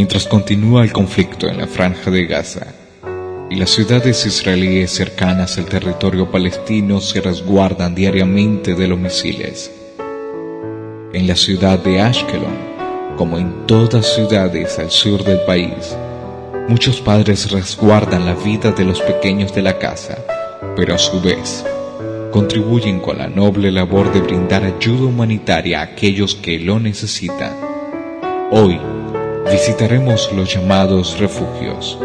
Mientras continúa el conflicto en la franja de Gaza y las ciudades israelíes cercanas al territorio palestino se resguardan diariamente de los misiles. En la ciudad de Ashkelon, como en todas ciudades al sur del país, muchos padres resguardan la vida de los pequeños de la casa, pero a su vez contribuyen con la noble labor de brindar ayuda humanitaria a aquellos que lo necesitan. Hoy visitaremos los llamados refugios,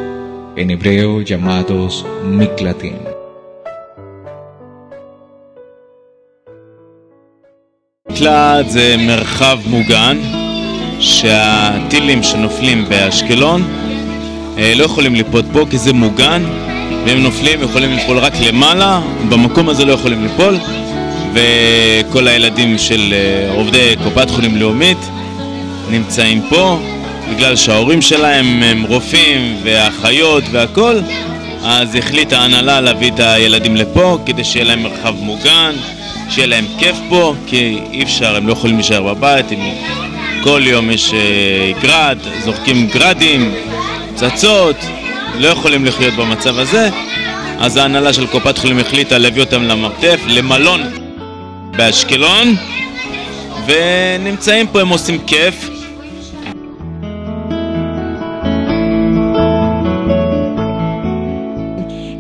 en hebreo llamados Miklatim. מקלט זה מרחב מוגן שהטילים שנופלים באשקלון לא יכולים ליפות פה כי זה מוגן והם נופלים, יכולים ליפול רק למעלה, במקום הזה לא יכולים ליפול וכל הילדים של עובדי קופת חולים לאומית נמצאים פה בגלל שההורים שלהם הם רופאים ואחיות והכל אז החליטה ההנהלה להביא את הילדים לפה כדי שיהיה להם מרחב מוגן, שיהיה להם כיף פה כי אי אפשר, הם לא יכולים להישאר בבית הם... כל יום יש גרד, זורקים גרדים, פצצות לא יכולים לחיות במצב הזה. אז ההנהלה של קופת חולים החליטה להביא אותם למרתף, למלון באשקלון ונמצאים פה, הם עושים כיף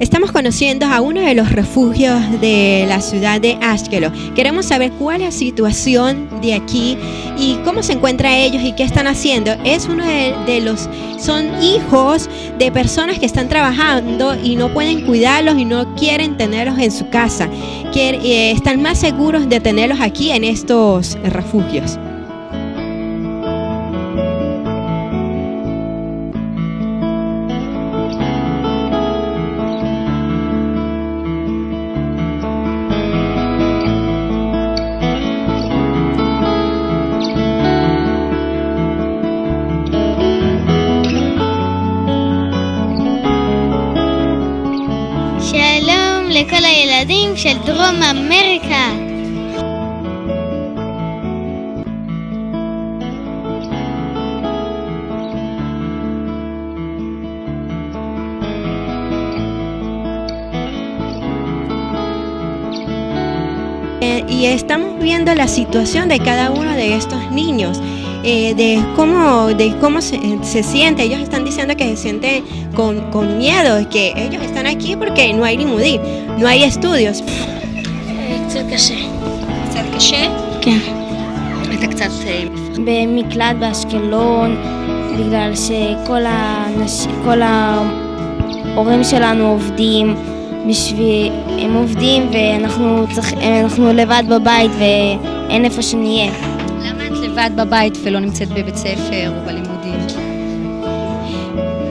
Estamos conociendo a uno de los refugios de la ciudad de Ashkelon. Queremos saber cuál es la situación de aquí y cómo se encuentran ellos y qué están haciendo. Es uno de, los, son hijos de personas que están trabajando y no pueden cuidarlos y no quieren tenerlos en su casa. Que, eh, están más seguros de tenerlos aquí en estos refugios. הילדים של דרום אמריקה. Eh, y estamos viendo la situación de cada uno de estos niños, eh, de cómo, de cómo se, se siente. Ellos están diciendo que se sienten con, con miedo, que ellos están aquí porque no hay limudim, no hay estudios. קצת קשה. קצת קשה? כן. אתה קצת... במקלט באשקלון, בגלל שכל האנש... כל ההורים שלנו עובדים בשביל... הם עובדים ואנחנו צריך... אנחנו לבד בבית ואין איפה שנהיה. לבד בבית ולא נמצאת בבית ספר או בלימודים?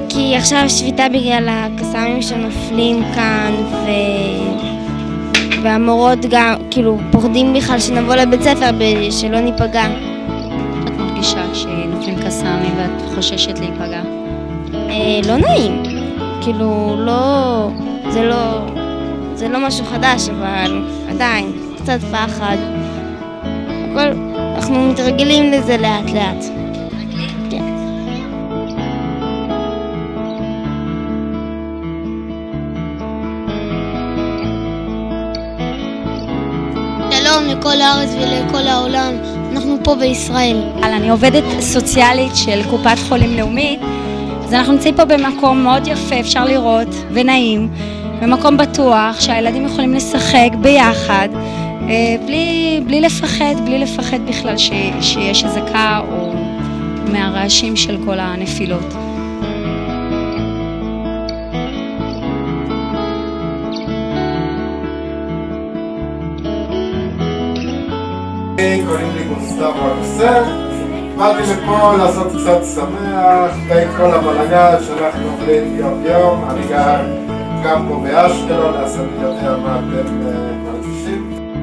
כי עכשיו שביתה בגלל הקסאמים שנופלים כאן ו... והמורות גם כאילו פוחדים בכלל שנבוא לבית ספר שלא ניפגע. את מרגישה שנופלים קסאמים ואת חוששת להיפגע? אה, לא נעים. כאילו, לא... זה לא... זה לא משהו חדש, אבל עדיין, קצת פחד. הכל... אנחנו מתרגלים לזה לאט לאט. כן. שלום לכל הארץ ולכל העולם, אנחנו פה בישראל. אני עובדת סוציאלית של קופת חולים לאומית, אז אנחנו נמצאים פה במקום מאוד יפה, אפשר לראות, ונעים, במקום בטוח, שהילדים יכולים לשחק ביחד, בלי, בלי לפחד, בלי לפחד בכלל ש, שיש אזעקה או מהרעשים של כל הנפילות. באתי לפה לעשות קצת שמח בין כל הבלגן שאנחנו עוברים יום יום, אני גם פה באשקלון, אז אני יודע מה אתם אה, מרגישים.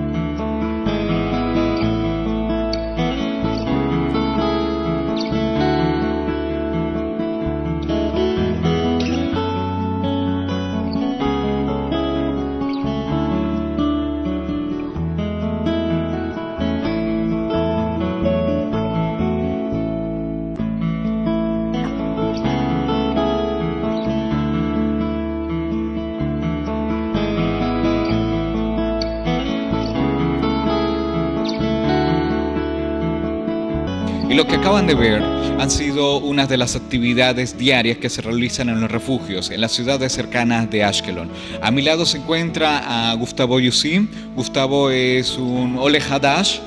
Y lo que acaban de ver han sido unas de las actividades diarias que se realizan en los refugios, en las ciudades cercanas de Ashkelon. A mi lado se encuentra a Gustavo Yusim. Gustavo es un Ole Hadash,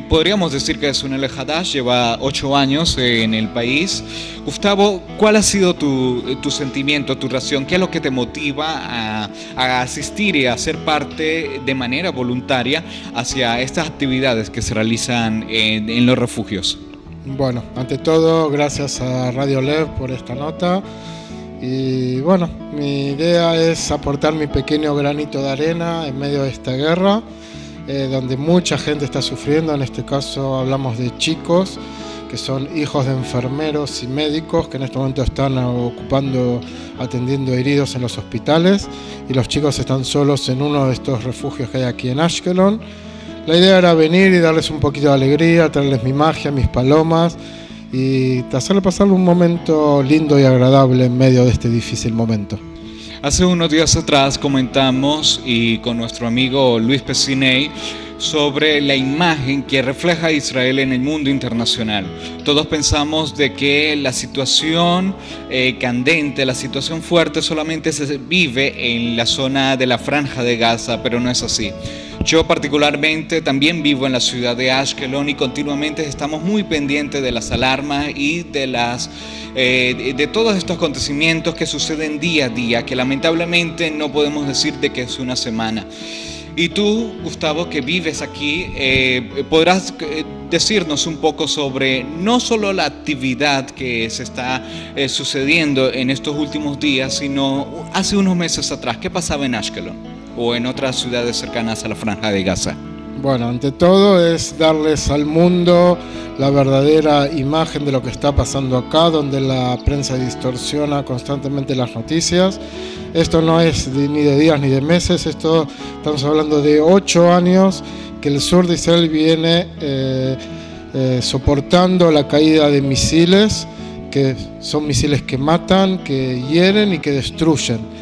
podríamos decir que es un El lleva ocho años en el país. Gustavo, ¿cuál ha sido tu, sentimiento, tu reacción? ¿Qué es lo que te motiva a, asistir y a ser parte de manera voluntaria hacia estas actividades que se realizan en, los refugios? Bueno, ante todo, gracias a Radio Lev por esta nota. Y bueno, mi idea es aportar mi pequeño granito de arena en medio de esta guerra eh, donde mucha gente está sufriendo. En este caso hablamos de chicos que son hijos de enfermeros y médicos que en este momento están ocupando, atendiendo heridos en los hospitales y los chicos están solos en uno de estos refugios que hay aquí en Ashkelon. La idea era venir y darles un poquito de alegría, traerles mi magia, mis palomas y hacerle pasar un momento lindo y agradable en medio de este difícil momento. Hace unos días atrás comentamos y con nuestro amigo Luis Pesinei sobre la imagen que refleja Israel en el mundo internacional. Todos pensamos de que la situación eh, candente, la situación fuerte solamente se vive en la zona de la franja de Gaza, pero no es así. Yo particularmente también vivo en la ciudad de Ashkelon y continuamente estamos muy pendientes de las alarmas y de las eh, de todos estos acontecimientos que suceden día a día, que lamentablemente no podemos decir de que es una semana. Y tú, Gustavo, que vives aquí, eh, podrás eh, decirnos un poco sobre no solo la actividad que se está sucediendo en estos últimos días, sino hace unos meses atrás, ¿qué pasaba en Ashkelon? O en otras ciudades cercanas a la franja de Gaza? Bueno, ante todo es darles al mundo la verdadera imagen de lo que está pasando acá, donde la prensa distorsiona constantemente las noticias. Esto no es ni de días ni de meses, esto estamos hablando de ocho años que el sur de Israel viene eh, eh, soportando la caída de misiles, que son misiles que matan, que hieren y que destruyen.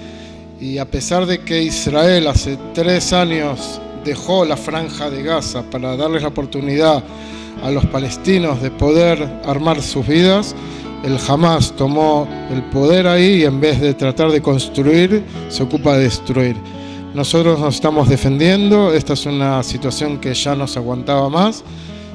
Y a pesar de que Israel hace tres años dejó la franja de Gaza para darles la oportunidad a los palestinos de poder armar sus vidas, el Hamas tomó el poder ahí y en vez de tratar de construir, se ocupa de destruir. Nosotros nos estamos defendiendo, esta es una situación que ya no se aguantaba más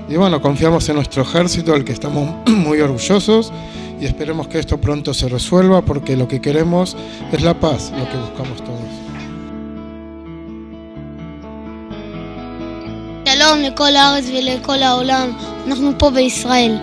y bueno, confiamos en nuestro ejército, del que estamos muy orgullosos y esperemos que esto pronto se resuelva porque lo que queremos es la paz, lo que buscamos todos. שלום לכל הארץ ולכל העולם, אנחנו פה בישראל.